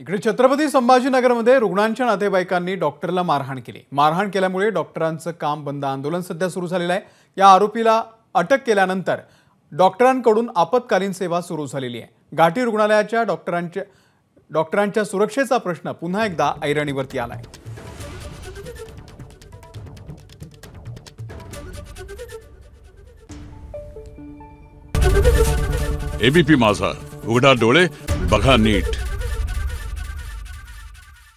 इकडे छत्रपती संभाजीनगरमध्ये रुग्णांच्या नातेवाईकांनी डॉक्टरला मारहाण केली. मारहाण केल्यामुळे डॉक्टरांचं काम बंद आंदोलन सध्या सुरू झालेलं आहे. या आरोपीला अटक केल्यानंतर डॉक्टरांकडून आपत्कालीन सेवा सुरू झालेली आहे. घाटी रुग्णालयाच्या डॉक्टरांच्या डॉक्टरांच्या सुरक्षेचा प्रश्न पुन्हा एकदा ऐरणीवरती आलाय. एबीपी माझा. उघडा डोळे बघा नीट.